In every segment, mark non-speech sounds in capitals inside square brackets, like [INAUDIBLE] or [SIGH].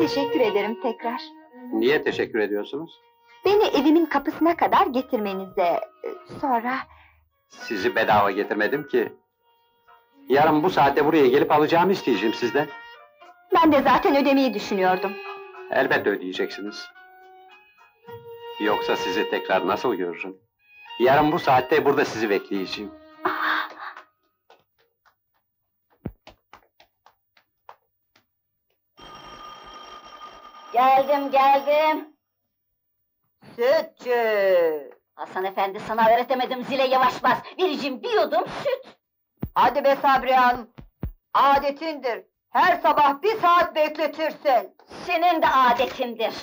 Teşekkür ederim tekrar. Niye teşekkür ediyorsunuz? Beni evimin kapısına kadar getirmenize, sonra... Sizi bedava getirmedim ki. Yarın bu saatte buraya gelip alacağımı isteyeceğim sizden. Ben de zaten ödemeyi düşünüyordum. Elbette ödeyeceksiniz. Yoksa sizi tekrar nasıl görürüm? Yarın bu saatte burada sizi bekleyeceğim. Ah, Geldim geldim. Sütçü! Hasan efendi sana öğretemedim zile yavaş bas. Vericim bir yudum süt. Hadi be Sabri Hanım! Adetindir. Her sabah bir saat bekletirsin. Senin de adetindir. [LAUGHS]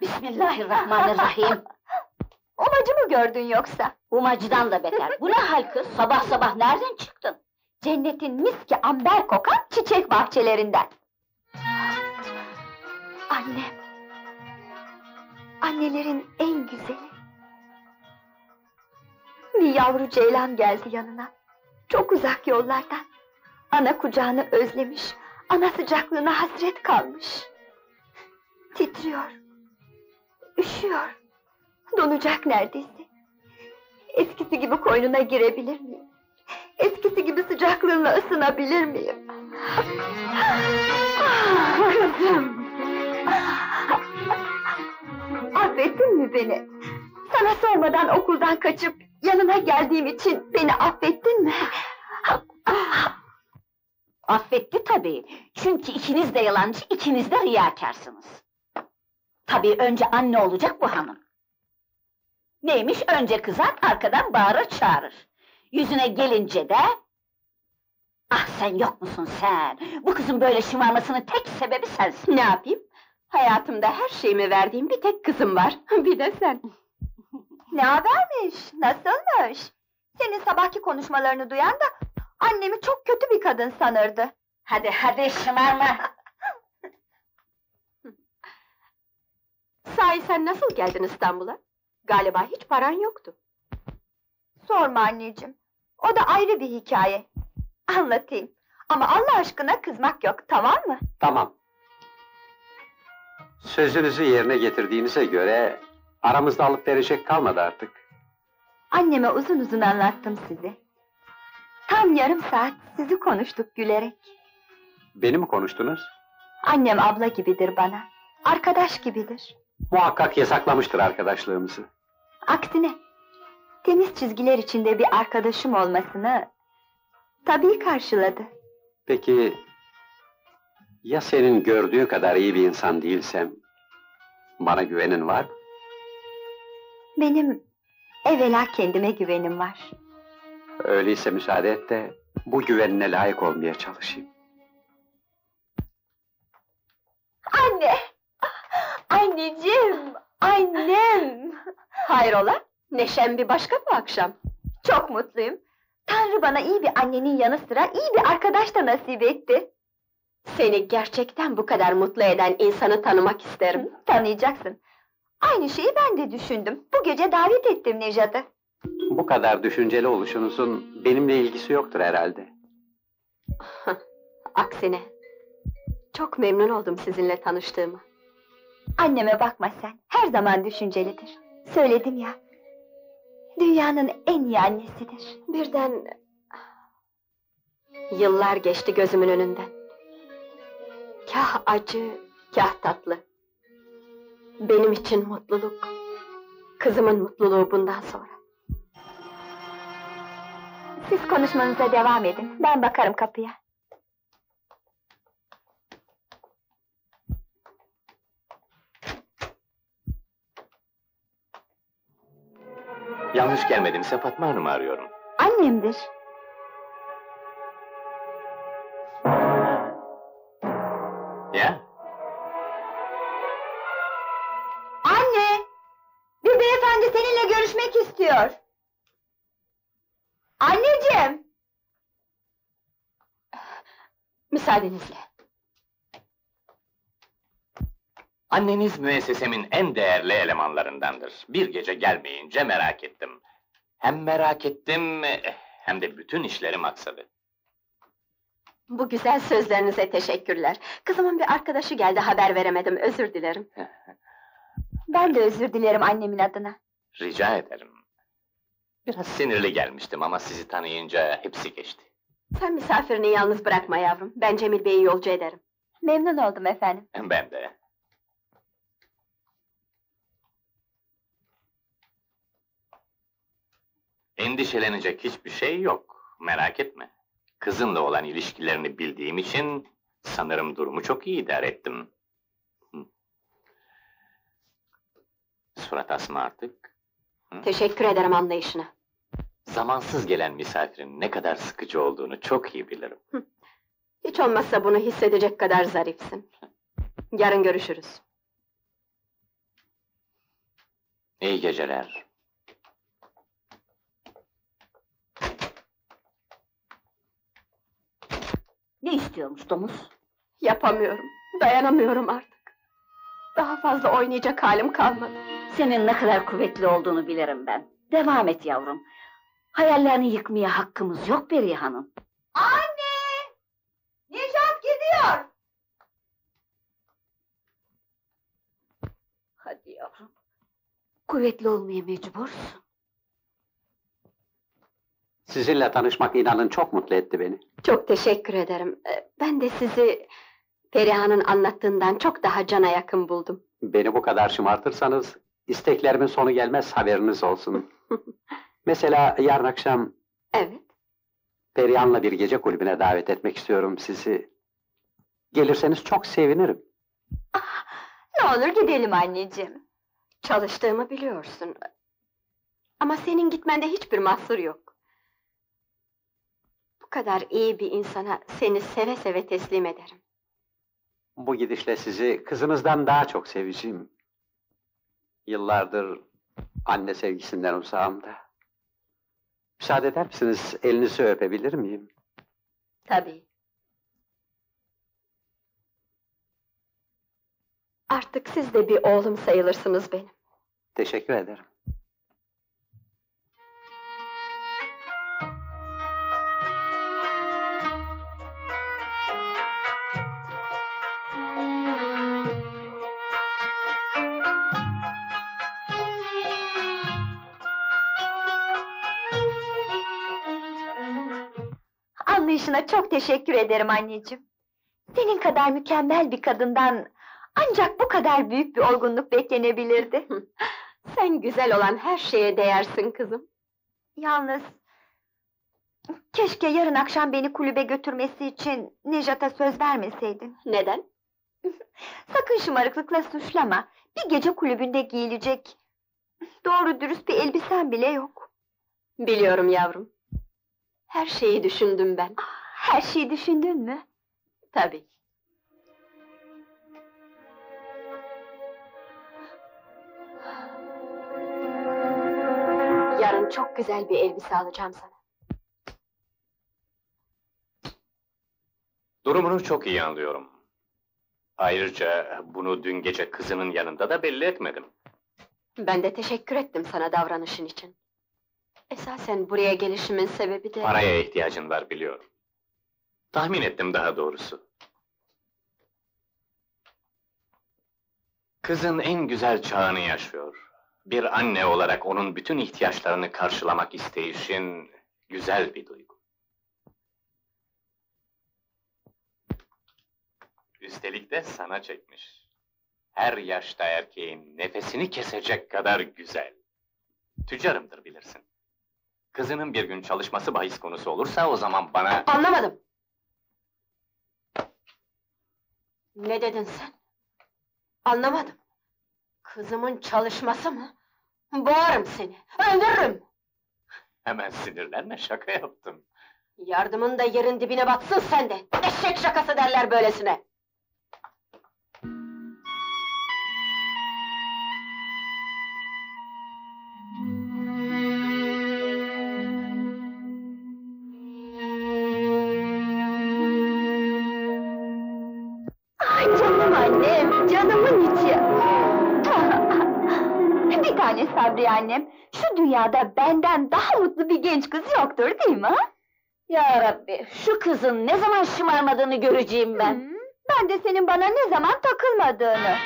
Bismillahirrahmanirrahim. Omacı mı gördün yoksa? Umacıdan da beter. Bu ne hal kız? Sabah sabah nereden çıktın? Cennetin miski amber kokan çiçek bahçelerinden. Annem. Annelerin en güzeli. Bir yavru ceylan geldi yanına. Çok uzak yollardan. Ana kucağını özlemiş, ana sıcaklığına hasret kalmış. Titriyor. Üşüyor. Donacak neredeyse. Eskisi gibi koynuna girebilir miyim? Eskisi gibi sıcaklığınla ısınabilir miyim? Ah, Kızım! Affettin mi beni? Sana sormadan okuldan kaçıp yanına geldiğim için beni affettin mi? Affetti tabii. Çünkü ikiniz de yalancı, ikiniz de riyakarsınız. Tabii önce anne olacak bu hanım. Neymiş önce kızar, arkadan bağırır çağırır. Yüzüne gelince de... Ah sen yok musun sen? Bu kızın böyle şımarmasının tek sebebi sensin. Ne yapayım? Hayatımda her şeyimi verdiğim bir tek kızım var. [LAUGHS] Bir de sen. ne habermiş? Nasılmış? Senin sabahki konuşmalarını duyan da annemi çok kötü bir kadın sanırdı. Hadi hadi şımarma. [LAUGHS] Sahi sen nasıl geldin İstanbul'a? Galiba hiç paran yoktu. Sorma anneciğim. O da ayrı bir hikaye. Anlatayım. Ama Allah aşkına kızmak yok, tamam mı? Tamam. Sözünüzü yerine getirdiğinize göre aramızda alıp verecek kalmadı artık. Anneme uzun uzun anlattım sizi. Tam yarım saat sizi konuştuk gülerek. Beni mi konuştunuz? Annem abla gibidir bana. Arkadaş gibidir. Muhakkak yasaklamıştır arkadaşlığımızı. Aksine, temiz çizgiler içinde bir arkadaşım olmasını... ...tabii karşıladı. Peki... ...ya senin gördüğü kadar iyi bir insan değilsem... ...bana güvenin var mı? Benim evvela kendime güvenim var. Öyleyse müsaade et de... ...bu güvenine layık olmaya çalışayım. Anne! Anneciğim! Annem! Hayrola? Neşem bir başka bu akşam. Çok mutluyum. Tanrı bana iyi bir annenin yanı sıra iyi bir arkadaş da nasip etti. Seni gerçekten bu kadar mutlu eden insanı tanımak isterim. tanıyacaksın. Aynı şeyi ben de düşündüm. Bu gece davet ettim Nejat'ı. Bu kadar düşünceli oluşunuzun benimle ilgisi yoktur herhalde. [LAUGHS] Aksine. Çok memnun oldum sizinle tanıştığıma. Anneme bakma sen. Her zaman düşüncelidir. Söyledim ya. Dünyanın en iyi annesidir. Birden... Yıllar geçti gözümün önünden. Kah acı, kah tatlı. Benim için mutluluk. Kızımın mutluluğu bundan sonra. Siz konuşmanıza devam edin. Ben bakarım kapıya. Yanlış gelmedimse Fatma Hanım'ı arıyorum. Annemdir. Ya? Anne! Bir beyefendi seninle görüşmek istiyor. Anneciğim! Müsaadenizle. Anneniz müessesemin en değerli elemanlarındandır. Bir gece gelmeyince merak ettim. Hem merak ettim, hem de bütün işlerim aksadı. Bu güzel sözlerinize teşekkürler. Kızımın bir arkadaşı geldi, haber veremedim, özür dilerim. Ben de özür dilerim annemin adına. Rica ederim. Biraz sinirli gelmiştim ama sizi tanıyınca hepsi geçti. Sen misafirini yalnız bırakma yavrum, ben Cemil Bey'i yolcu ederim. Memnun oldum efendim. Ben de. Endişelenecek hiçbir şey yok. Merak etme. Kızınla olan ilişkilerini bildiğim için sanırım durumu çok iyi idare ettim. Hı. Surat asma artık. Teşekkür ederim anlayışına. Zamansız gelen misafirin ne kadar sıkıcı olduğunu çok iyi bilirim. Hiç olmazsa bunu hissedecek kadar zarifsin. Yarın görüşürüz. İyi geceler. Ne istiyormuş domuz? Yapamıyorum, dayanamıyorum artık. Daha fazla oynayacak halim kalmadı. Senin ne kadar kuvvetli olduğunu bilirim ben. Devam et yavrum. Hayallerini yıkmaya hakkımız yok Beriye Hanım. Anne! Nejat gidiyor! Hadi yavrum. Kuvvetli olmaya mecbursun. Sizinle tanışmak inanın çok mutlu etti beni. Çok teşekkür ederim. Ee, Ben de sizi Feriha'nın anlattığından çok daha cana yakın buldum. Beni bu kadar şımartırsanız isteklerimin sonu gelmez haberiniz olsun. [LAUGHS] Mesela yarın akşam Evet, Perihan'la bir gece kulübüne davet etmek istiyorum sizi. Gelirseniz çok sevinirim. ne olur gidelim anneciğim. Çalıştığımı biliyorsun. Ama senin gitmende hiçbir mahsur yok. Bu kadar iyi bir insana seni seve seve teslim ederim. Bu gidişle sizi kızınızdan daha çok seveceğim. Yıllardır anne sevgisinden uzağımda. Müsaade eder misiniz? Elinizi öpebilir miyim? Tabii. Artık siz de bir oğlum sayılırsınız benim. Teşekkür ederim. Anlayışına çok teşekkür ederim anneciğim. Senin kadar mükemmel bir kadından ancak bu kadar büyük bir olgunluk beklenebilirdi. Sen güzel olan her şeye değersin kızım. Yalnız... Keşke yarın akşam beni kulübe götürmesi için Nejat'a söz vermeseydin. Neden? [LAUGHS] Sakın şımarıklıkla suçlama. Bir gece kulübünde giyilecek... Doğru dürüst bir elbisen bile yok. Biliyorum yavrum. Her şeyi düşündüm ben. Her şeyi düşündün mü? Tabii. Yarın çok güzel bir elbise alacağım sana. Durumunu çok iyi anlıyorum. Ayrıca bunu dün gece kızının yanında da belli etmedim. Ben de teşekkür ettim sana davranışın için. Esasen buraya gelişimin sebebi de... Paraya ihtiyacın var biliyorum. Tahmin ettim daha doğrusu. Kızın en güzel çağını yaşıyor. Bir anne olarak onun bütün ihtiyaçlarını karşılamak isteyişin güzel bir duygu. Üstelik de sana çekmiş. Her yaşta erkeğin nefesini kesecek kadar güzel. Tüccarımdır bilirsin. Kızının bir gün çalışması bahis konusu olursa o zaman bana... Anlamadım. Ne dedin sen? Anlamadım. Kızımın çalışması mı? Boğarım seni, öldürürüm. Hemen sinirlenme, şaka yaptım. Yardımın da yerin dibine batsın sen de. Eşek şakası derler böylesine. Annem, şu dünyada benden daha mutlu bir genç kız yoktur değil mi? ha? Ya Rabbi, şu kızın ne zaman şımarmadığını göreceğim ben. Hmm, ben de senin bana ne zaman takılmadığını.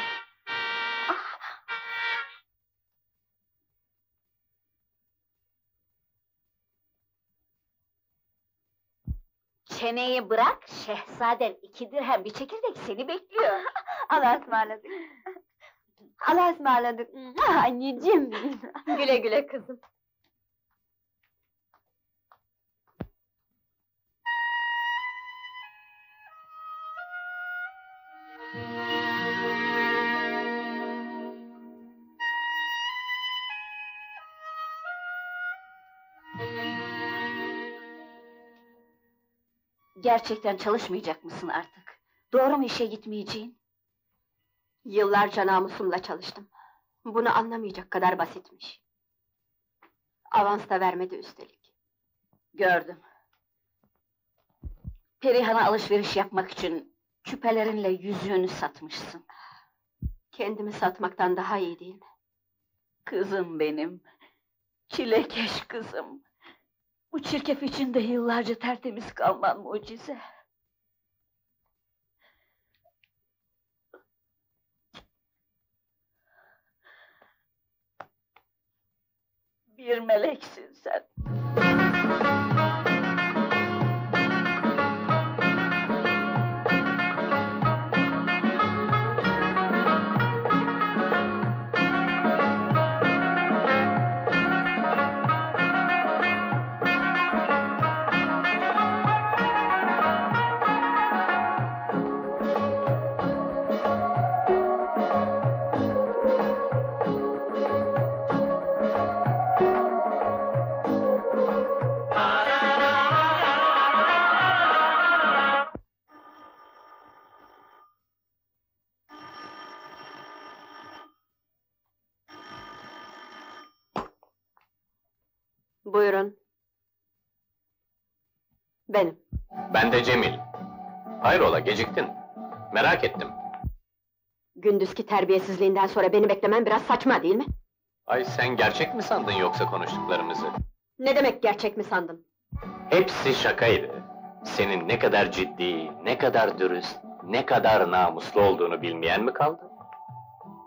Çeneyi bırak, şehzaden iki dirhem bir çekirdek seni bekliyor. [LAUGHS] Allah'a ısmarladık. Allah'a ısmarladık. Anneciğim. [LAUGHS] güle güle kızım. Gerçekten çalışmayacak mısın artık? Doğru mu işe gitmeyeceğin? Yıllarca namusumla çalıştım. Bunu anlamayacak kadar basitmiş. Avans da vermedi üstelik. Gördüm. Perihan'a alışveriş yapmak için küpelerinle yüzüğünü satmışsın. Kendimi satmaktan daha iyi değil mi? Kızım benim. Çilekeş kızım. Bu çirkef içinde yıllarca tertemiz kalman mucize. Bir meleksin sen. Benim. Ben de Cemil. Hayrola geciktin? Merak ettim. Gündüzki terbiyesizliğinden sonra beni beklemen biraz saçma değil mi? Ay sen gerçek mi sandın yoksa konuştuklarımızı? Ne demek gerçek mi sandın? Hepsi şakaydı. Senin ne kadar ciddi, ne kadar dürüst, ne kadar namuslu olduğunu bilmeyen mi kaldı?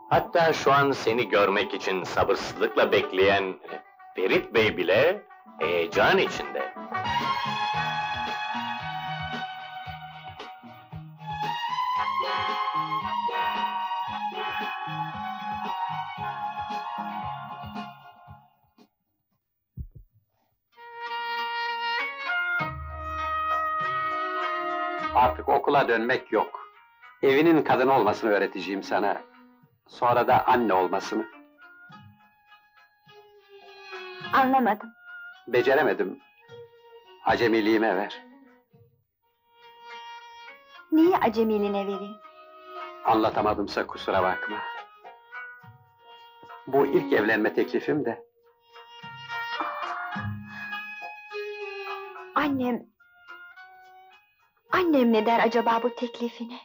Hatta şu an seni görmek için sabırsızlıkla bekleyen Ferit Bey bile heyecan içinde. Okula dönmek yok. Evinin kadın olmasını öğreteceğim sana. Sonra da anne olmasını. Anlamadım. Beceremedim. Acemiliğime ver. Neyi acemiliğine vereyim? Anlatamadımsa kusura bakma. Bu ilk evlenme teklifim de. Annem... Annem ne der acaba bu teklifine?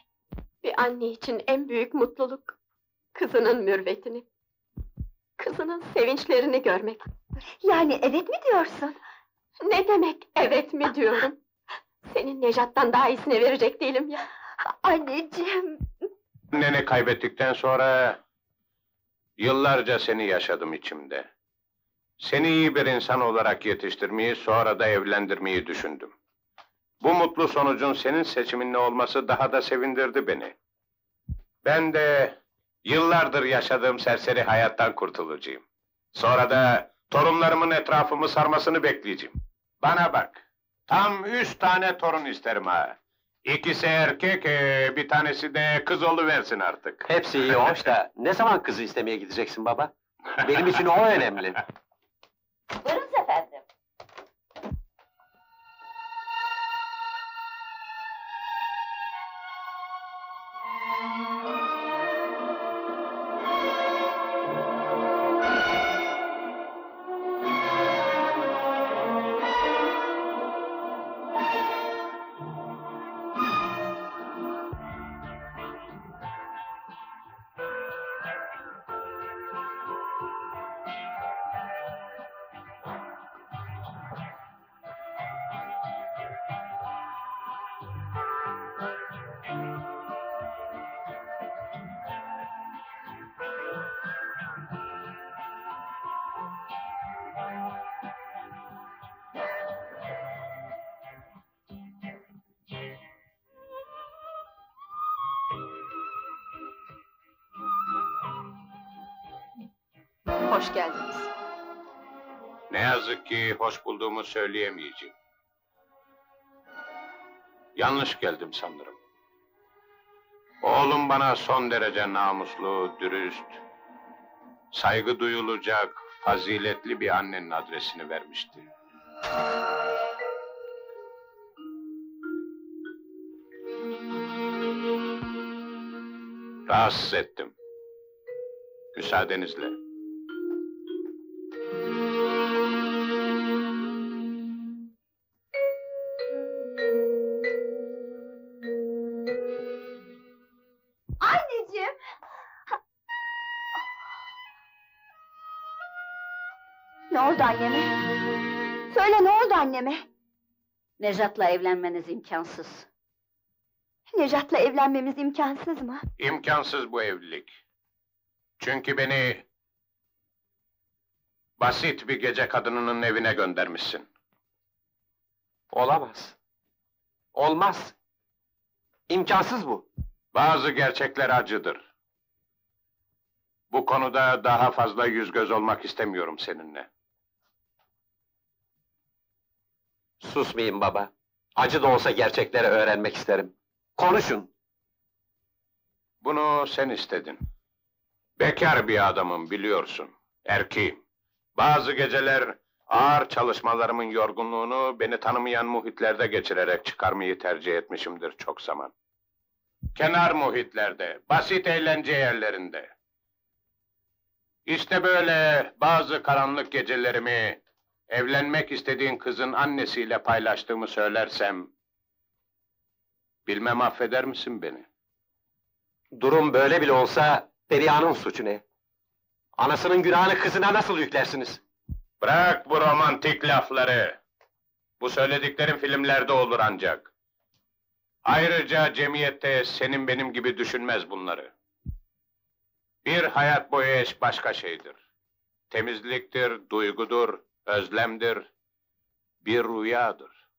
Bir anne için en büyük mutluluk... ...kızının mürvetini... ...kızının sevinçlerini görmek. Yani evet mi diyorsun? Ne demek evet mi diyorum? Senin Nejat'tan daha iyisini verecek değilim ya. Anneciğim... Anneni kaybettikten sonra yıllarca seni yaşadım içimde. Seni iyi bir insan olarak yetiştirmeyi, sonra da evlendirmeyi düşündüm. Bu mutlu sonucun senin seçiminle olması daha da sevindirdi beni. Ben de yıllardır yaşadığım serseri hayattan kurtulacağım. Sonra da torunlarımın etrafımı sarmasını bekleyeceğim. Bana bak, tam üç tane torun isterim ha. İkisi erkek, ee, bir tanesi de kız versin artık. Hepsi iyi hoş da ne zaman kızı istemeye gideceksin baba? Benim için o önemli. Buyurun bulduğumu söyleyemeyeceğim. Yanlış geldim sanırım. Oğlum bana son derece namuslu, dürüst, saygı duyulacak, faziletli bir annenin adresini vermişti. Rahatsız ettim. Müsaadenizle. Nejat'la evlenmeniz imkansız. Nejat'la evlenmemiz imkansız mı? İmkansız bu evlilik. Çünkü beni basit bir gece kadınının evine göndermişsin. Olamaz. Olmaz. İmkansız bu. Bazı gerçekler acıdır. Bu konuda daha fazla yüz göz olmak istemiyorum seninle. Susmayın baba. Acı da olsa gerçekleri öğrenmek isterim. Konuşun. Bunu sen istedin. Bekar bir adamım biliyorsun. Erkeğim. Bazı geceler ağır çalışmalarımın yorgunluğunu beni tanımayan muhitlerde geçirerek çıkarmayı tercih etmişimdir çok zaman. Kenar muhitlerde, basit eğlence yerlerinde. İşte böyle bazı karanlık gecelerimi evlenmek istediğin kızın annesiyle paylaştığımı söylersem bilmem affeder misin beni? Durum böyle bile olsa Perihan'ın suçu ne? Anasının günahını kızına nasıl yüklersiniz? Bırak bu romantik lafları. Bu söylediklerin filmlerde olur ancak. Ayrıca cemiyette senin benim gibi düşünmez bunları. Bir hayat boyu eş başka şeydir. Temizliktir, duygudur, özlemdir, bir rüyadır.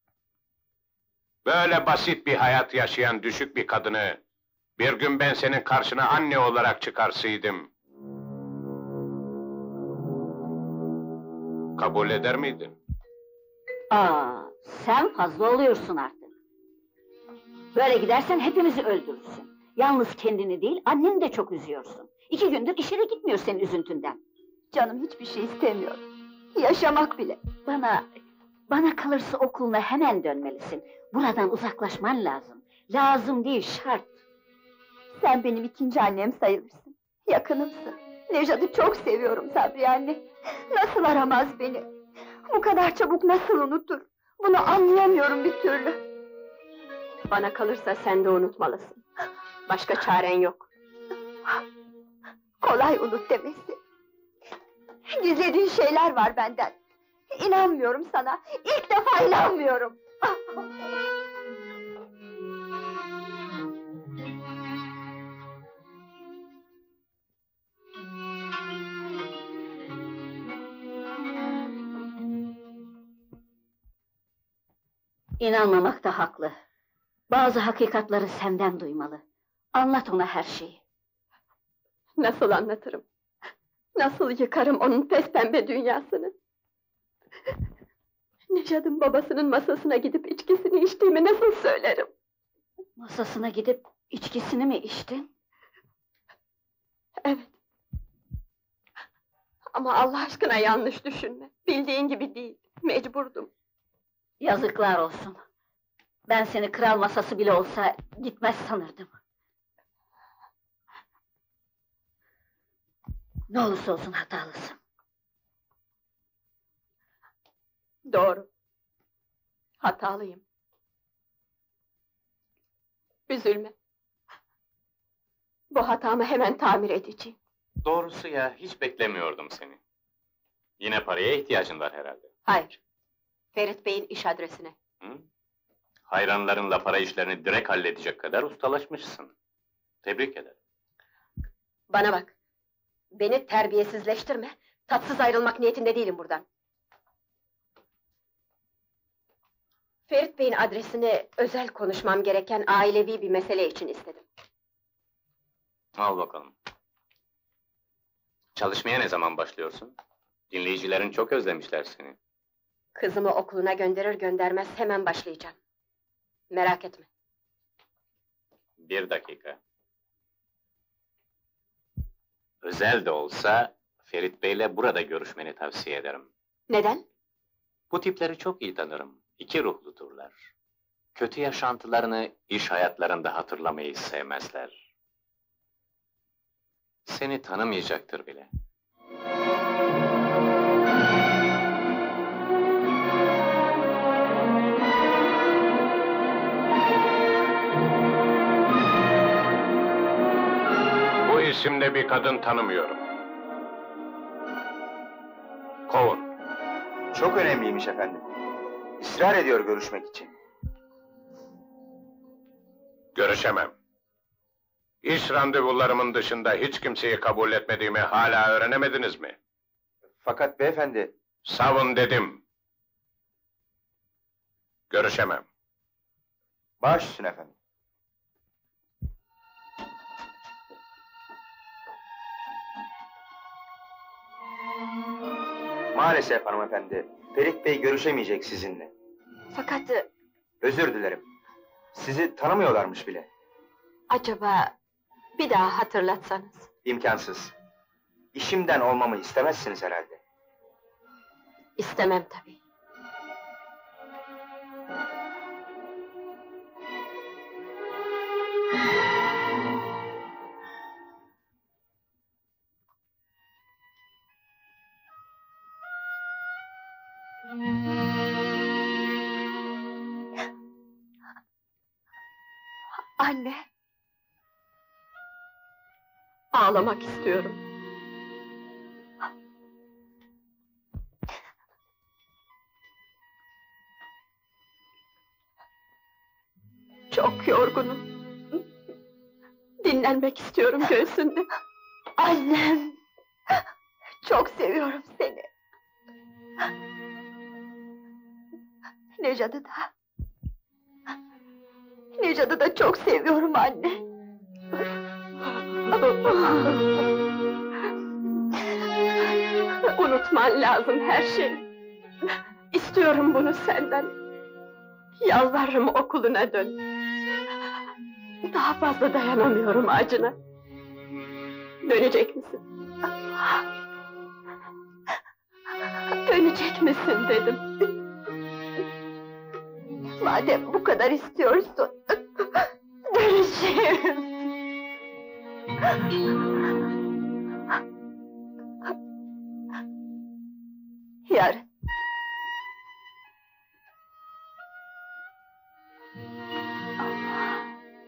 Böyle basit bir hayat yaşayan düşük bir kadını, bir gün ben senin karşına anne olarak çıkarsaydım, kabul eder miydin? Aa, sen fazla oluyorsun artık. Böyle gidersen hepimizi öldürürsün. Yalnız kendini değil, anneni de çok üzüyorsun. İki gündür işe de gitmiyor senin üzüntünden. Canım hiçbir şey istemiyor. Yaşamak bile. Bana, bana kalırsa okuluna hemen dönmelisin. Buradan uzaklaşman lazım. Lazım değil, şart. Sen benim ikinci annem sayılırsın. Yakınımsın. Nejat'ı çok seviyorum Sabri anne. Nasıl aramaz beni? Bu kadar çabuk nasıl unutur? Bunu anlayamıyorum bir türlü. Bana kalırsa sen de unutmalısın. Başka çaren yok. Kolay unut demesi. Gizlediğin şeyler var benden. İnanmıyorum sana. İlk defa inanmıyorum. İnanmamakta haklı. Bazı hakikatları senden duymalı. Anlat ona her şeyi. Nasıl anlatırım? Nasıl yıkarım onun pes pembe dünyasını? Nejat'ın babasının masasına gidip içkisini içtiğimi nasıl söylerim? Masasına gidip içkisini mi içtin? Evet. Ama Allah aşkına yanlış düşünme. Bildiğin gibi değil. Mecburdum. Yazıklar olsun. Ben seni kral masası bile olsa gitmez sanırdım. Ne olursa olsun hatalısın. Doğru. Hatalıyım. Üzülme. Bu hatamı hemen tamir edeceğim. Doğrusu ya, hiç beklemiyordum seni. Yine paraya ihtiyacın var herhalde. Hayır. Ferit Bey'in iş adresine. Hı? Hayranlarınla para işlerini direkt halledecek kadar ustalaşmışsın. Tebrik ederim. Bana bak. Beni terbiyesizleştirme. Tatsız ayrılmak niyetinde değilim buradan. Ferit Bey'in adresini özel konuşmam gereken ailevi bir mesele için istedim. Al bakalım. Çalışmaya ne zaman başlıyorsun? Dinleyicilerin çok özlemişler seni. Kızımı okuluna gönderir göndermez hemen başlayacağım. Merak etme. Bir dakika. Özel de olsa Ferit Bey'le burada görüşmeni tavsiye ederim. Neden? Bu tipleri çok iyi tanırım. İki ruhludurlar. Kötü yaşantılarını iş hayatlarında hatırlamayı sevmezler. Seni tanımayacaktır bile. İsimde bir kadın tanımıyorum. Kovun. Çok önemliymiş efendim. Israr ediyor görüşmek için. Görüşemem. İş randevularımın dışında hiç kimseyi kabul etmediğimi hala öğrenemediniz mi? Fakat beyefendi, Savun dedim. Görüşemem. baş üstüne efendim. Maalesef hanımefendi, Ferit Bey görüşemeyecek sizinle. Fakat Özür dilerim. Sizi tanımıyorlarmış bile. acaba bir daha hatırlatsanız. İmkansız. İşimden olmamı istemezsiniz herhalde. İstemem tabii. Ağlamak istiyorum. Çok yorgunum. Dinlenmek istiyorum göğsünde. Annem. Çok seviyorum seni. Necat'ı da. Necat'ı da çok seviyorum anne. [LAUGHS] Unutman lazım her şeyi. İstiyorum bunu senden. Yalvarırım okuluna dön. Daha fazla dayanamıyorum acına. Dönecek misin? Dönecek misin dedim. Madem bu kadar istiyorsun, [LAUGHS] döneceğim. Yarın.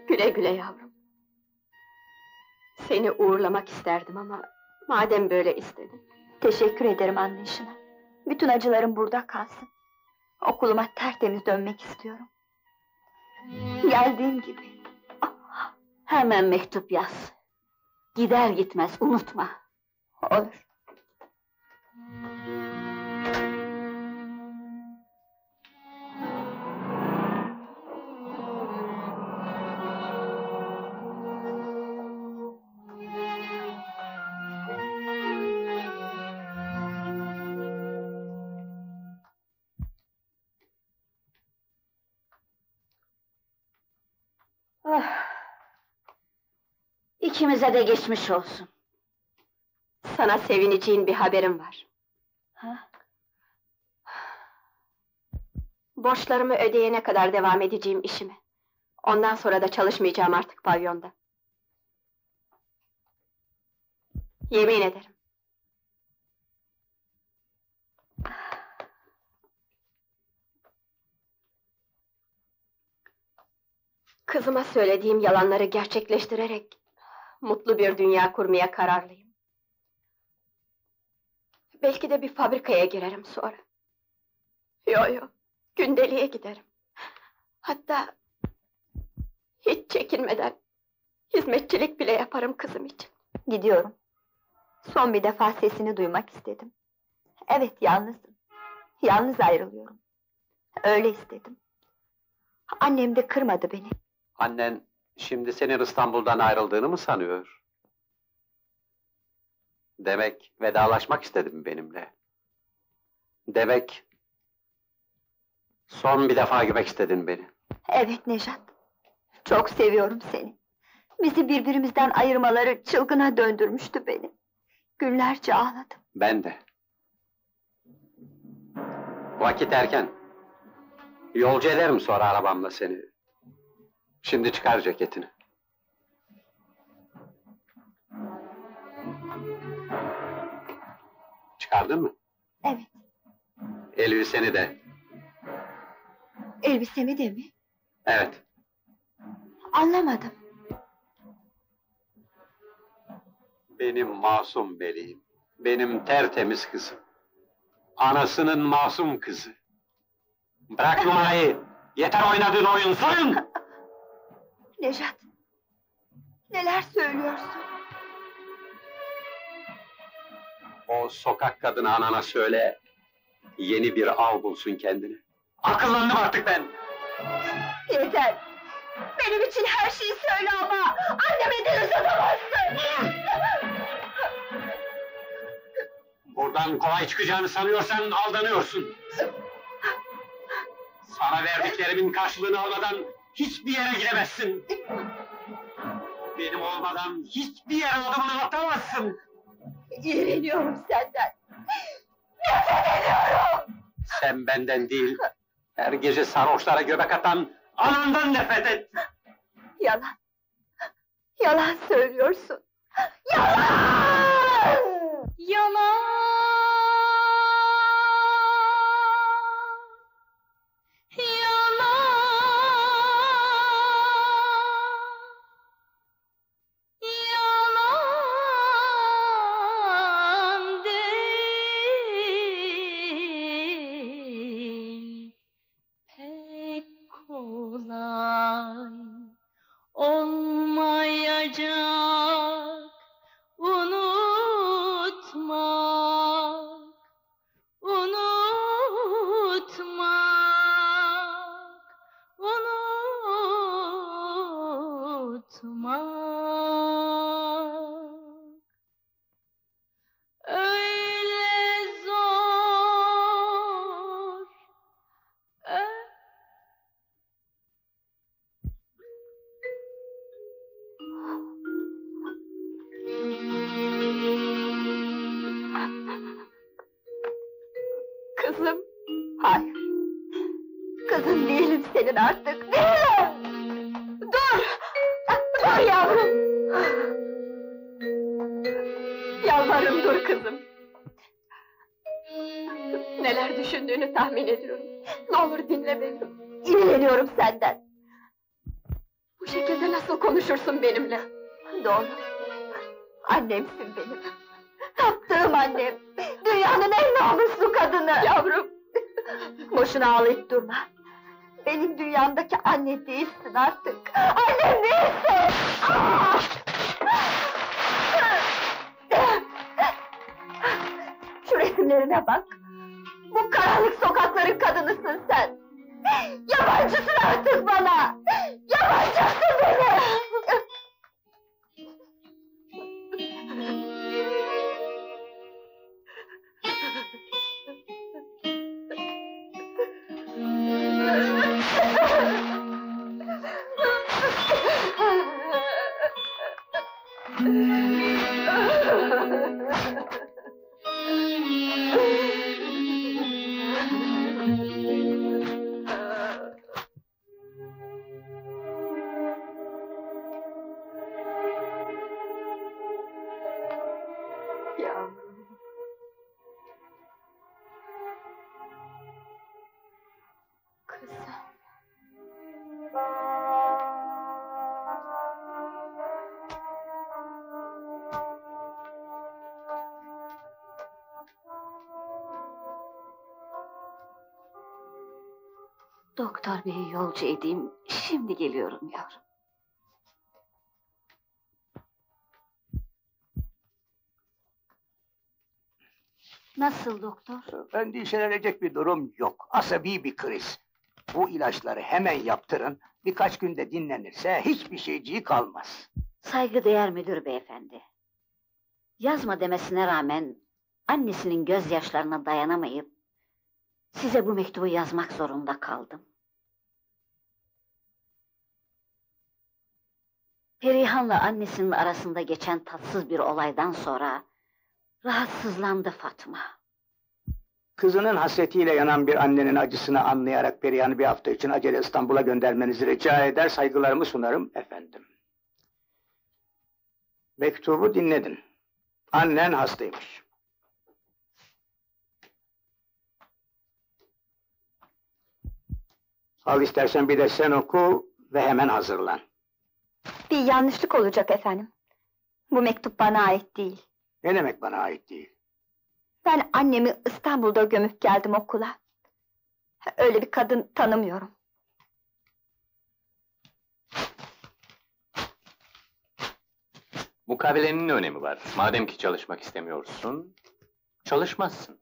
Güle güle yavrum. Seni uğurlamak isterdim ama madem böyle istedin. Teşekkür ederim anlayışına. Bütün acılarım burada kalsın. Okuluma tertemiz dönmek istiyorum. Geldiğim gibi. Hemen mektup yaz. Gider gitmez unutma. Olur. İkimize de geçmiş olsun. Sana sevineceğin bir haberim var. Ha? Borçlarımı ödeyene kadar devam edeceğim işime. Ondan sonra da çalışmayacağım artık pavyonda. Yemin ederim. Kızıma söylediğim yalanları gerçekleştirerek mutlu bir dünya kurmaya kararlıyım. Belki de bir fabrikaya girerim sonra. Yo yo, gündeliğe giderim. Hatta hiç çekinmeden hizmetçilik bile yaparım kızım için. Gidiyorum. Son bir defa sesini duymak istedim. Evet yalnızım. Yalnız ayrılıyorum. Öyle istedim. Annem de kırmadı beni. Annen şimdi senin İstanbul'dan ayrıldığını mı sanıyor? Demek vedalaşmak istedin benimle. Demek son bir defa görmek istedin beni. Evet Nejat. Çok seviyorum seni. Bizi birbirimizden ayırmaları çılgına döndürmüştü beni. Günlerce ağladım. Ben de. Vakit erken. Yolcu ederim sonra arabamla seni. Şimdi çıkar ceketini. Çıkardın mı? Evet. Elbiseni de. Elbisemi de mi? Evet. Anlamadım. Benim masum meleğim. Benim tertemiz kızım. Anasının masum kızı. Bırak numarayı. Yeter oynadığın oyun, soyun! Nejat. Neler söylüyorsun? O sokak kadını anana söyle. Yeni bir av bulsun kendine. Akıllandım artık ben. Yeter. Benim için her şeyi söyle ama anneme de uzatamazsın. Buradan kolay çıkacağını sanıyorsan aldanıyorsun. Sana verdiklerimin karşılığını almadan hiçbir yere gidemezsin. Benim olmadan hiçbir yere adımını atamazsın. İğreniyorum senden. Nefret ediyorum. Sen benden değil, her gece sarhoşlara göbek atan anandan nefret et. Yalan. Yalan söylüyorsun. Yalan. Yalan Yalvarırım dur kızım. Neler düşündüğünü tahmin ediyorum. Ne olur dinle beni. İğreniyorum senden. Bu şekilde nasıl konuşursun benimle? Doğru. Annemsin benim. Taptığım annem. Dünyanın en namuslu kadını. Yavrum. Boşuna ağlayıp durma. Benim dünyamdaki anne değilsin artık. Annem değilsin. Ah! Resimlerine bak. Bu karanlık sokakların kadınısın sen. Yabancısın artık bana. Yabancısın beni. Yavrum. [LAUGHS] Doktor beyi yolcu edeyim, şimdi geliyorum yavrum. Nasıl doktor? Endişelenecek bir durum yok. Asabi bir kriz. Bu ilaçları hemen yaptırın. Birkaç günde dinlenirse hiçbir şeyciği kalmaz. Saygıdeğer müdür beyefendi. Yazma demesine rağmen annesinin gözyaşlarına dayanamayıp size bu mektubu yazmak zorunda kaldım. Perihan'la annesinin arasında geçen tatsız bir olaydan sonra rahatsızlandı Fatma. Kızının hasretiyle yanan bir annenin acısını anlayarak Perihan'ı bir hafta için acele İstanbul'a göndermenizi rica eder, saygılarımı sunarım efendim. Mektubu dinledin. Annen hastaymış. Al istersen bir de sen oku ve hemen hazırlan. Bir yanlışlık olacak efendim. Bu mektup bana ait değil. Ne demek bana ait değil? Ben annemi İstanbul'da gömüp geldim okula. Öyle bir kadın tanımıyorum. Mukabelenin ne önemi var? Madem ki çalışmak istemiyorsun, çalışmazsın.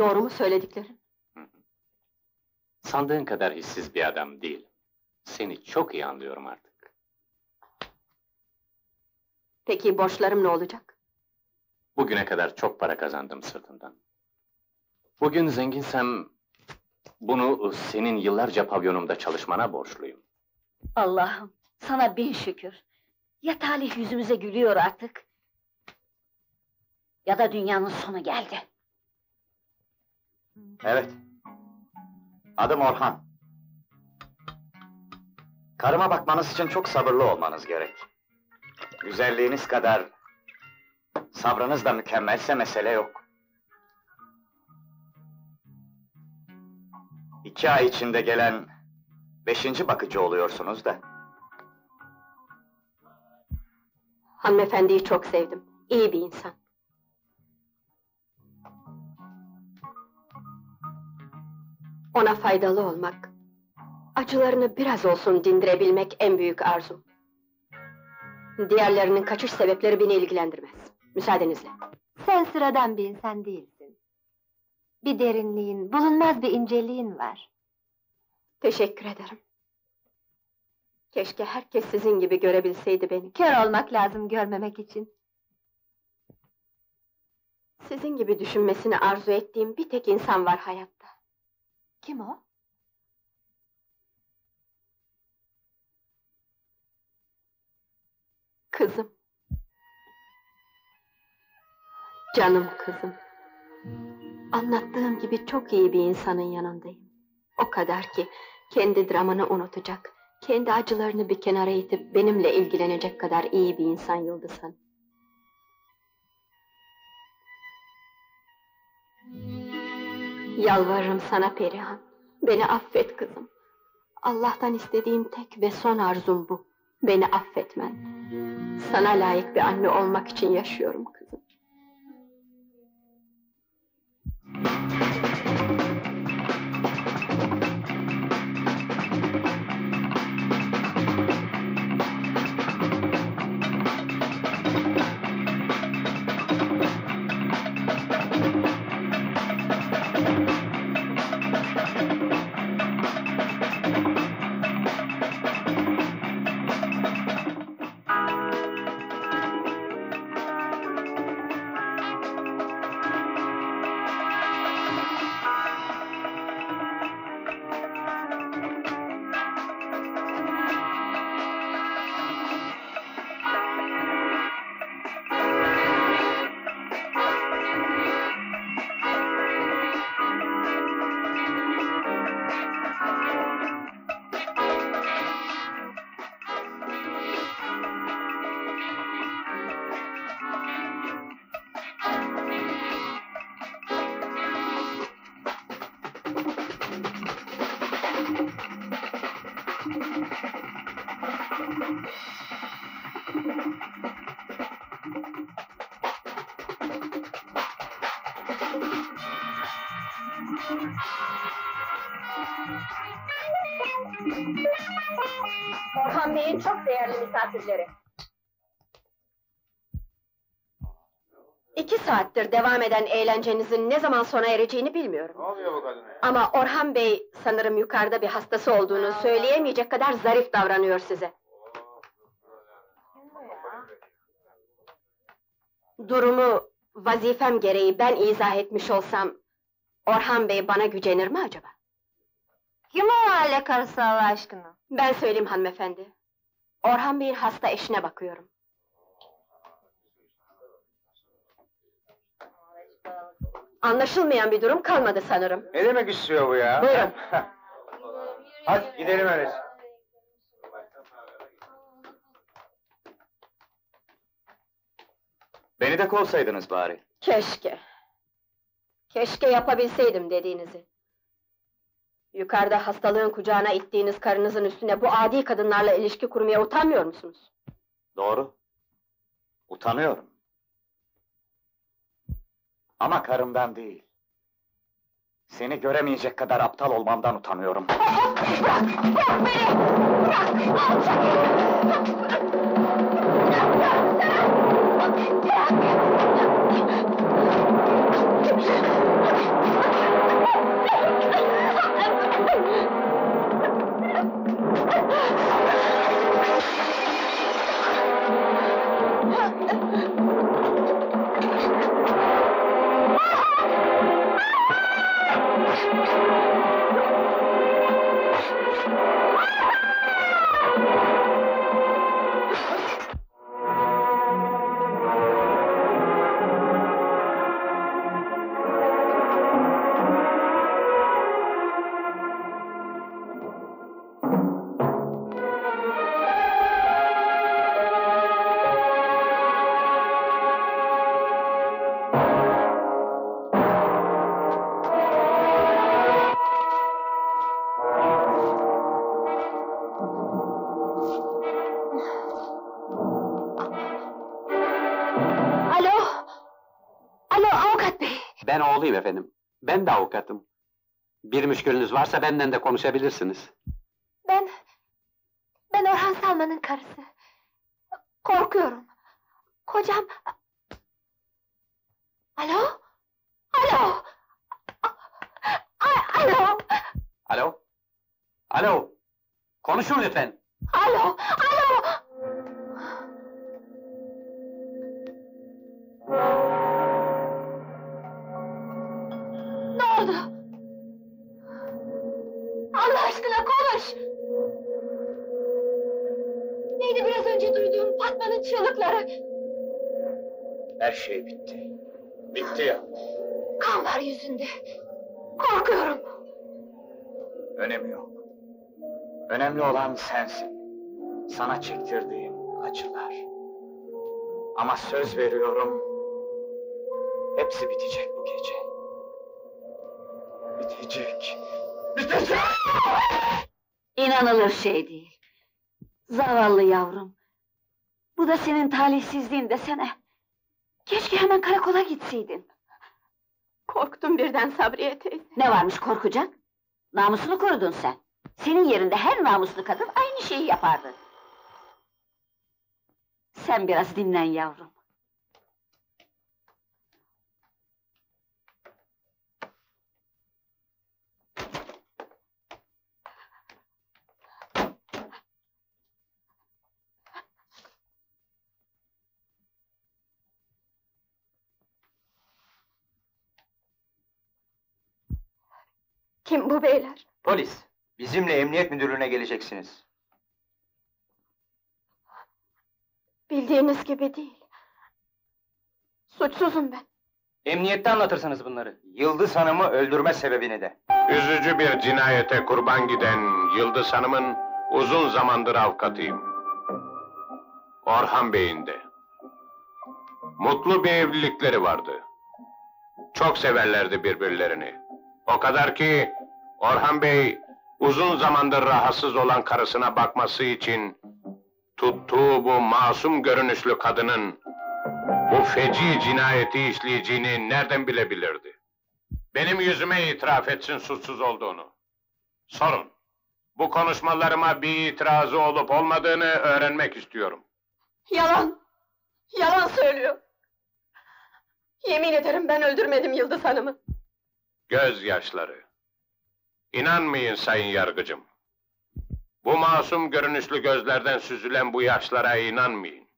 Doğru mu söylediklerin? Sandığın kadar hissiz bir adam değil. Seni çok iyi anlıyorum artık. Peki borçlarım ne olacak? Bugüne kadar çok para kazandım sırtından. Bugün zenginsem, bunu senin yıllarca pavyonumda çalışmana borçluyum. Allah'ım sana bin şükür. Ya talih yüzümüze gülüyor artık. Ya da dünyanın sonu geldi. Evet. Adım Orhan. Karıma bakmanız için çok sabırlı olmanız gerek. Güzelliğiniz kadar sabrınız da mükemmelse mesele yok. İki ay içinde gelen beşinci bakıcı oluyorsunuz da. Hanımefendiyi çok sevdim. İyi bir insan. Ona faydalı olmak, acılarını biraz olsun dindirebilmek en büyük arzum. Diğerlerinin kaçış sebepleri beni ilgilendirmez. Müsaadenizle. Sen sıradan bir insan değilsin. Bir derinliğin, bulunmaz bir inceliğin var. Teşekkür ederim. Keşke herkes sizin gibi görebilseydi beni. Kör olmak lazım görmemek için. Sizin gibi düşünmesini arzu ettiğim bir tek insan var hayatta. Kim o? Kızım. Canım kızım. Anlattığım gibi çok iyi bir insanın yanındayım. O kadar ki kendi dramını unutacak, kendi acılarını bir kenara itip benimle ilgilenecek kadar iyi bir insan Yıldız Hanım. Yalvarırım sana Perihan. Beni affet kızım. Allah'tan istediğim tek ve son arzum bu. Beni affetmen. Sana layık bir anne olmak için yaşıyorum kızım. Çok değerli misafirleri. İki saattir devam eden eğlencenizin ne zaman sona ereceğini bilmiyorum. Ne oluyor bu kadına? Ama Orhan Bey sanırım yukarıda bir hastası olduğunu söyleyemeyecek kadar zarif davranıyor size. Durumu vazifem gereği ben izah etmiş olsam Orhan Bey bana gücenir mi acaba? Kim o mahalle karısı Allah aşkına? Ben söyleyeyim hanımefendi. Orhan Bey'in hasta eşine bakıyorum. Anlaşılmayan bir durum kalmadı sanırım. Ne demek istiyor bu ya? Buyurun. [LAUGHS] Hadi gidelim öyleyse. Beni de kovsaydınız bari. Keşke. Keşke yapabilseydim dediğinizi. Yukarıda hastalığın kucağına ittiğiniz karınızın üstüne bu adi kadınlarla ilişki kurmaya utanmıyor musunuz? Doğru. Utanıyorum. Ama karımdan değil. Seni göremeyecek kadar aptal olmamdan utanıyorum. Alo! Ben de avukatım. Bir müşkülünüz varsa benden de konuşabilirsiniz. Ben... Ben Orhan Salman'ın karısı. Korkuyorum. Kocam... Alo? Alo? A- Alo? Alo? Alo? Konuşun lütfen. Alo? Alo? Fatma'nın çığlıkları? Her şey bitti. Bitti ya. Kan var yüzünde. Korkuyorum. Önemi yok. Önemli olan sensin. Sana çektirdiğim acılar. Ama söz veriyorum... ...hepsi bitecek bu gece. Bitecek. Bitecek! İnanılır şey değil. Zavallı yavrum. Bu da senin talihsizliğin desene. Keşke hemen karakola gitseydin. Korktum birden Sabriye teyze. Ne varmış korkacak? Namusunu korudun sen. Senin yerinde her namuslu kadın aynı şeyi yapardı. Sen biraz dinlen yavrum. Kim bu beyler? Polis. Bizimle emniyet müdürlüğüne geleceksiniz. Bildiğiniz gibi değil. Suçsuzum ben. Emniyette anlatırsınız bunları. Yıldız Hanım'ı öldürme sebebini de. Üzücü bir cinayete kurban giden Yıldız Hanım'ın uzun zamandır avukatıyım. Orhan Bey'in de. Mutlu bir evlilikleri vardı. Çok severlerdi birbirlerini. O kadar ki Orhan Bey uzun zamandır rahatsız olan karısına bakması için tuttuğu bu masum görünüşlü kadının bu feci cinayeti işleyeceğini nereden bilebilirdi? Benim yüzüme itiraf etsin suçsuz olduğunu. Sorun. Bu konuşmalarıma bir itirazı olup olmadığını öğrenmek istiyorum. Yalan! Yalan söylüyor! Yemin ederim ben öldürmedim Yıldız Hanım'ı. Gözyaşları. İnanmayın sayın yargıcım. Bu masum görünüşlü gözlerden süzülen bu yaşlara inanmayın.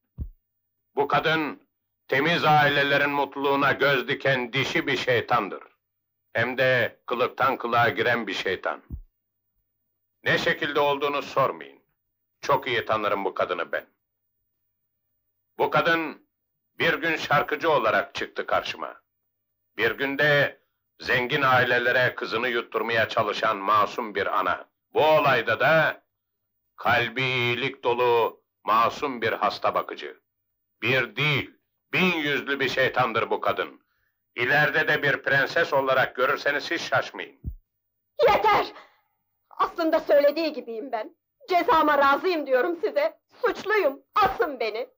Bu kadın, temiz ailelerin mutluluğuna göz diken dişi bir şeytandır. Hem de kılıktan kılığa giren bir şeytan. Ne şekilde olduğunu sormayın. Çok iyi tanırım bu kadını ben. Bu kadın bir gün şarkıcı olarak çıktı karşıma. Bir günde zengin ailelere kızını yutturmaya çalışan masum bir ana. Bu olayda da kalbi iyilik dolu masum bir hasta bakıcı. Bir değil, bin yüzlü bir şeytandır bu kadın. İleride de bir prenses olarak görürseniz hiç şaşmayın. Yeter! Aslında söylediği gibiyim ben. Cezama razıyım diyorum size. Suçluyum, asın beni.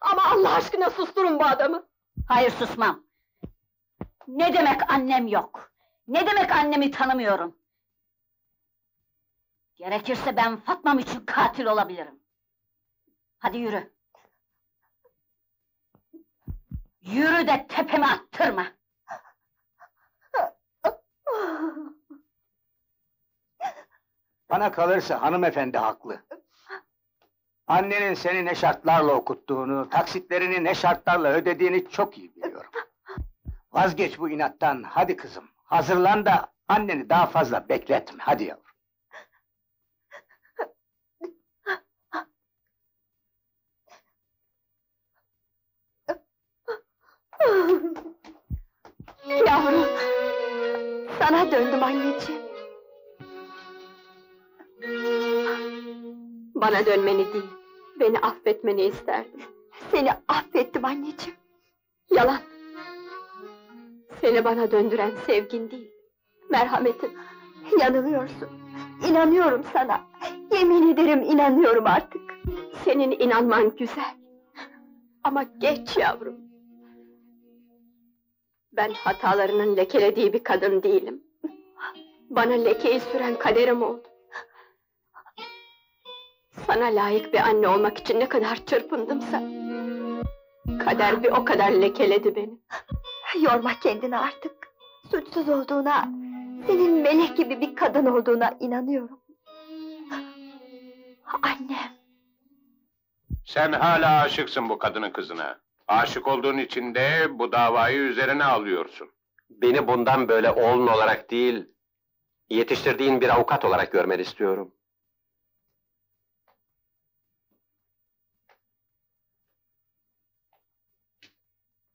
Ama Allah aşkına susturun bu adamı. Hayır susmam. Ne demek annem yok? Ne demek annemi tanımıyorum? Gerekirse ben Fatmam için katil olabilirim. Hadi yürü. Yürü de tepeme attırma. Bana kalırsa hanımefendi haklı. Annenin seni ne şartlarla okuttuğunu, taksitlerini ne şartlarla ödediğini çok iyi biliyorum. Vazgeç bu inattan, hadi kızım. Hazırlan da anneni daha fazla bekletme, hadi yavrum. Yavrum, sana döndüm anneciğim. Bana dönmeni değil, beni affetmeni isterdim. Seni affettim anneciğim. Yalan. Seni bana döndüren sevgin değil, merhametin. Yanılıyorsun. İnanıyorum sana. Yemin ederim inanıyorum artık. Senin inanman güzel. Ama geç yavrum. Ben hatalarının lekelediği bir kadın değilim. Bana lekeyi süren kaderim oldu. Sana layık bir anne olmak için ne kadar çırpındımsa... ...kader bir o kadar lekeledi beni. Yorma kendini artık. Suçsuz olduğuna, senin melek gibi bir kadın olduğuna inanıyorum. Annem. Sen hala aşıksın bu kadının kızına. Aşık olduğun için de bu davayı üzerine alıyorsun. Beni bundan böyle oğlun olarak değil, yetiştirdiğin bir avukat olarak görmeni istiyorum.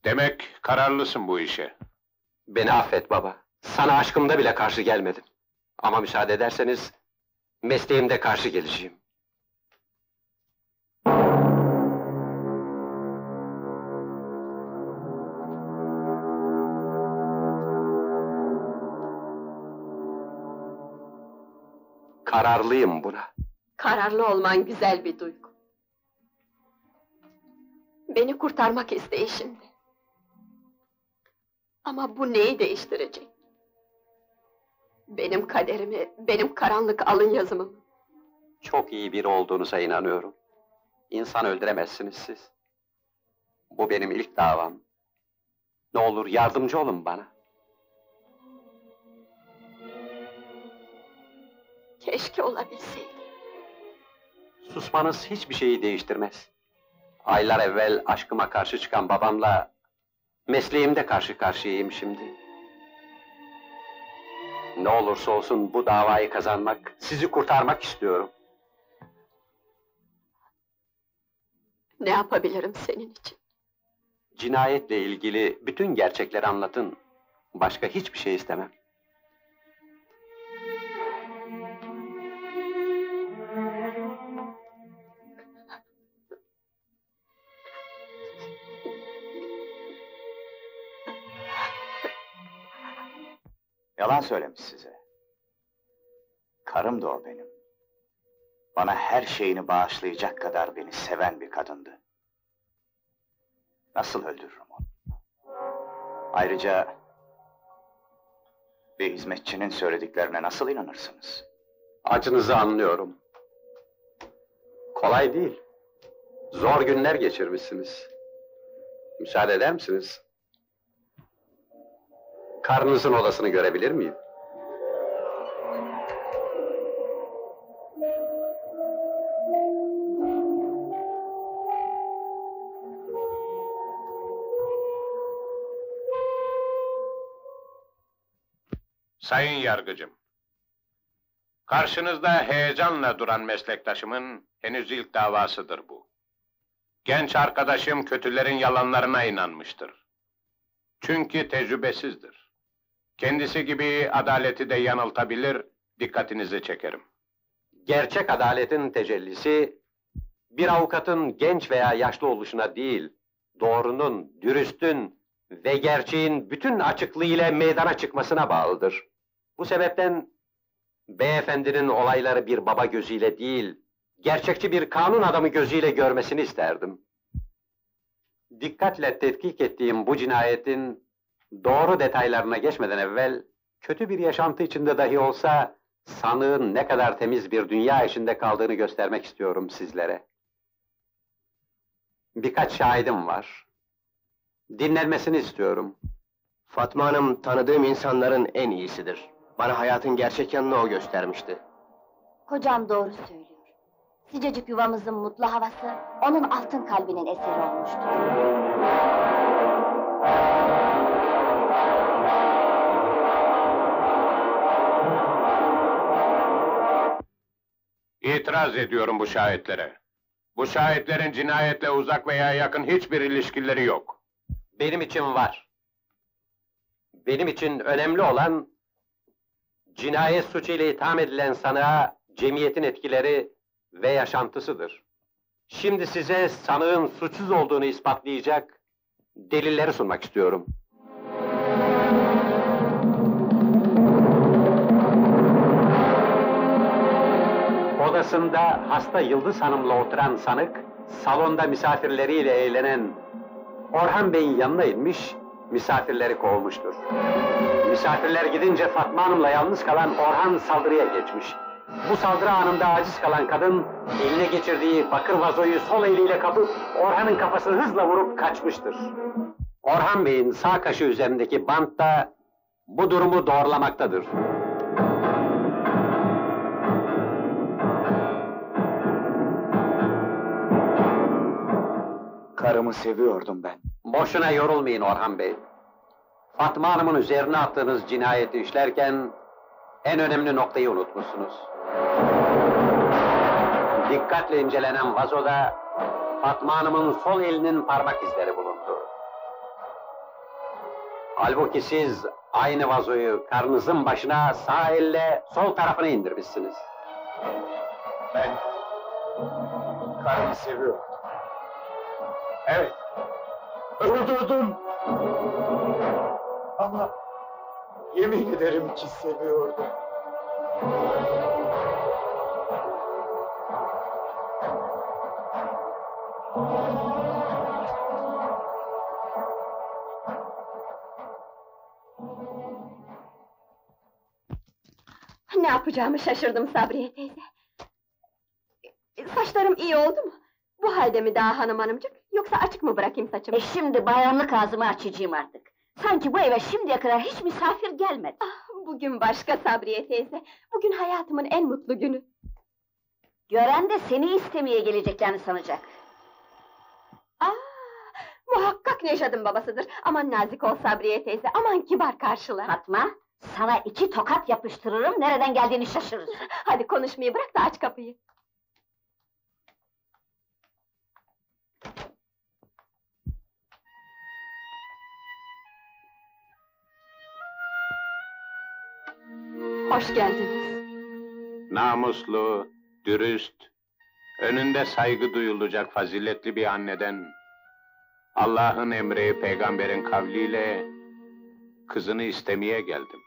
Demek kararlısın bu işe. Beni affet baba. Sana aşkımda bile karşı gelmedim. Ama müsaade ederseniz, mesleğimde karşı geleceğim. Kararlıyım buna. Kararlı olman güzel bir duygu. Beni kurtarmak isteyişinde. Ama bu neyi değiştirecek? Benim kaderimi, benim karanlık alın yazımımı. Çok iyi biri olduğunuza inanıyorum. İnsan öldüremezsiniz siz. Bu benim ilk davam. Ne olur yardımcı olun bana. Keşke olabilseydi. Susmanız hiçbir şeyi değiştirmez. Aylar evvel aşkıma karşı çıkan babamla mesleğimde karşı karşıyayım şimdi. Ne olursa olsun bu davayı kazanmak, sizi kurtarmak istiyorum. Ne yapabilirim senin için? Cinayetle ilgili bütün gerçekleri anlatın. Başka hiçbir şey istemem. Yalan söylemiş size. Karım da o benim. Bana her şeyini bağışlayacak kadar beni seven bir kadındı. Nasıl öldürürüm onu? Ayrıca... ...bir hizmetçinin söylediklerine nasıl inanırsınız? Acınızı anlıyorum. Kolay değil. Zor günler geçirmişsiniz. Müsaade eder misiniz? Karnınızın odasını görebilir miyim? Sayın yargıcım. Karşınızda heyecanla duran meslektaşımın henüz ilk davasıdır bu. Genç arkadaşım kötülerin yalanlarına inanmıştır. Çünkü tecrübesizdir. Kendisi gibi adaleti de yanıltabilir, dikkatinizi çekerim. Gerçek adaletin tecellisi, bir avukatın genç veya yaşlı oluşuna değil, doğrunun, dürüstün ve gerçeğin bütün açıklığıyla meydana çıkmasına bağlıdır. Bu sebepten beyefendinin olayları bir baba gözüyle değil, gerçekçi bir kanun adamı gözüyle görmesini isterdim. Dikkatle tetkik ettiğim bu cinayetin doğru detaylarına geçmeden evvel, kötü bir yaşantı içinde dahi olsa, sanığın ne kadar temiz bir dünya içinde kaldığını göstermek istiyorum sizlere. Birkaç şahidim var. Dinlenmesini istiyorum. Fatma Hanım tanıdığım insanların en iyisidir. Bana hayatın gerçek yanını o göstermişti. Kocam doğru söylüyor. Sıcacık yuvamızın mutlu havası, onun altın kalbinin eseri olmuştur. İtiraz ediyorum bu şahitlere. Bu şahitlerin cinayetle uzak veya yakın hiçbir ilişkileri yok. Benim için var. Benim için önemli olan cinayet suçu ile itham edilen sanığa cemiyetin etkileri ve yaşantısıdır. Şimdi size sanığın suçsuz olduğunu ispatlayacak delilleri sunmak istiyorum. Odasında hasta Yıldız Hanım'la oturan sanık, salonda misafirleriyle eğlenen Orhan Bey'in yanına inmiş, misafirleri kovmuştur. Misafirler gidince Fatma Hanım'la yalnız kalan Orhan saldırıya geçmiş. Bu saldırı anında aciz kalan kadın, eline geçirdiği bakır vazoyu sol eliyle kapıp Orhan'ın kafasını hızla vurup kaçmıştır. Orhan Bey'in sağ kaşı üzerindeki bant da bu durumu doğrulamaktadır. Karımı seviyordum ben. Boşuna yorulmayın Orhan Bey. Fatma Hanım'ın üzerine attığınız cinayeti işlerken en önemli noktayı unutmuşsunuz. Dikkatle incelenen vazoda Fatma Hanım'ın sol elinin parmak izleri bulundu. Halbuki siz aynı vazoyu karnınızın başına sağ elle sol tarafına indirmişsiniz. Ben karımı seviyordum. Evet. Öldürdüm. Ama yemin ederim ki seviyordum. Ne yapacağımı şaşırdım Sabriye teyze. Saçlarım iyi oldu mu? Bu halde mi daha hanım hanımcık? Yoksa açık mı bırakayım saçımı? E şimdi bayanlık ağzımı açacağım artık. Sanki bu eve şimdiye kadar hiç misafir gelmedi. Ah, bugün başka Sabriye teyze. Bugün hayatımın en mutlu günü. Gören de seni istemeye geleceklerini sanacak. Aa, muhakkak Nejat'ın babasıdır. Aman nazik ol Sabriye teyze, aman kibar karşıla. Fatma, sana iki tokat yapıştırırım, nereden geldiğini şaşırırsın. Hadi konuşmayı bırak da aç kapıyı. Hoş geldiniz. Namuslu, dürüst, önünde saygı duyulacak faziletli bir anneden, Allah'ın emri, peygamberin kavliyle kızını istemeye geldim.